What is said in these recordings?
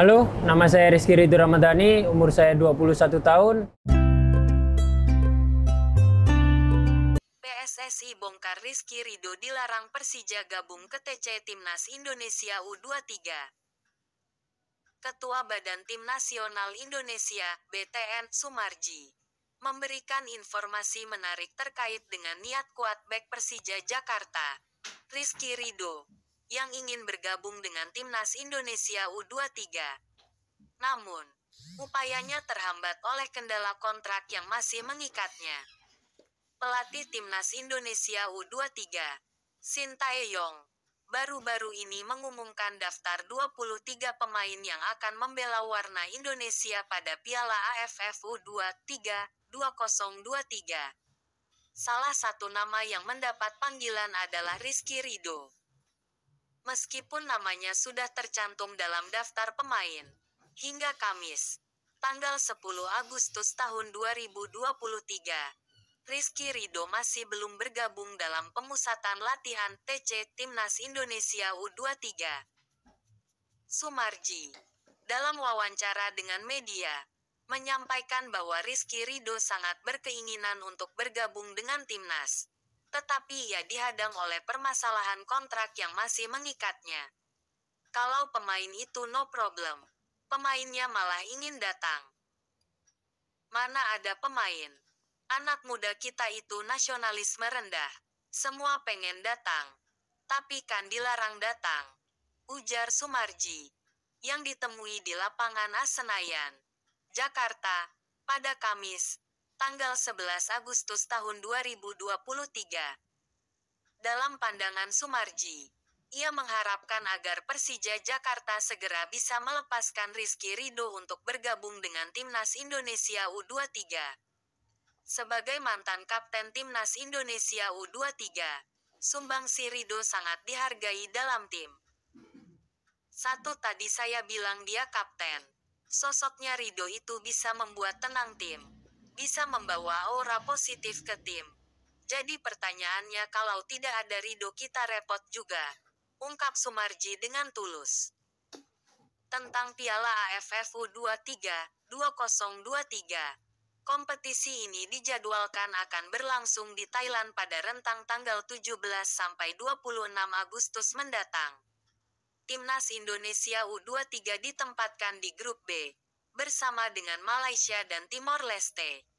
Halo, nama saya Rizky Ridho Ramadhani, umur saya 21 tahun. PSSI bongkar Rizky Ridho dilarang Persija gabung ke TC Timnas Indonesia U23. Ketua Badan Tim Nasional Indonesia, BTN, Sumarji, memberikan informasi menarik terkait dengan niat kuat bek Persija Jakarta, Rizky Ridho, yang ingin bergabung dengan Timnas Indonesia U23. Namun, upayanya terhambat oleh kendala kontrak yang masih mengikatnya. Pelatih Timnas Indonesia U23, Shin Tae-yong, baru-baru ini mengumumkan daftar 23 pemain yang akan membela warna Indonesia pada Piala AFF U23 2023. Salah satu nama yang mendapat panggilan adalah Rizky Ridho. Meskipun namanya sudah tercantum dalam daftar pemain, hingga Kamis, tanggal 10 Agustus tahun 2023, Rizky Ridho masih belum bergabung dalam pemusatan latihan TC Timnas Indonesia U23. Sumarji, dalam wawancara dengan media, menyampaikan bahwa Rizky Ridho sangat berkeinginan untuk bergabung dengan Timnas. Tetapi ia dihadang oleh permasalahan kontrak yang masih mengikatnya. Kalau pemain itu no problem, pemainnya malah ingin datang. Mana ada pemain? Anak muda kita itu nasionalisme rendah. Semua pengen datang. Tapi kan dilarang datang. Ujar Sumarji. Yang ditemui di lapangan Asenayan. Jakarta. Pada Kamis. Tanggal 11 Agustus tahun 2023. Dalam pandangan Sumarji. Ia mengharapkan agar Persija Jakarta segera bisa melepaskan Rizky Ridho untuk bergabung dengan Timnas Indonesia U23. Sebagai mantan kapten Timnas Indonesia U23, Sumbangsi Ridho sangat dihargai dalam tim. Satu tadi saya bilang dia kapten. Sosoknya Ridho itu bisa membuat tenang tim. Bisa membawa aura positif ke tim. Jadi pertanyaannya kalau tidak ada Ridho kita repot juga. Ungkap Sumarji dengan tulus. Tentang Piala AFF U23 2023. Kompetisi ini dijadwalkan akan berlangsung di Thailand pada rentang tanggal 17 sampai 26 Agustus mendatang. Timnas Indonesia U23 ditempatkan di grup B bersama dengan Malaysia dan Timor Leste.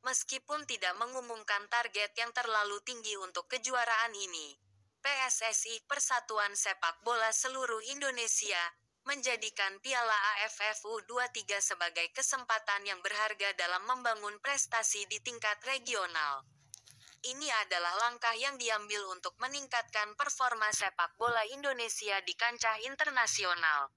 Meskipun tidak mengumumkan target yang terlalu tinggi untuk kejuaraan ini, PSSI Persatuan Sepak Bola Seluruh Indonesia menjadikan Piala AFF U23 sebagai kesempatan yang berharga dalam membangun prestasi di tingkat regional. Ini adalah langkah yang diambil untuk meningkatkan performa sepak bola Indonesia di kancah internasional.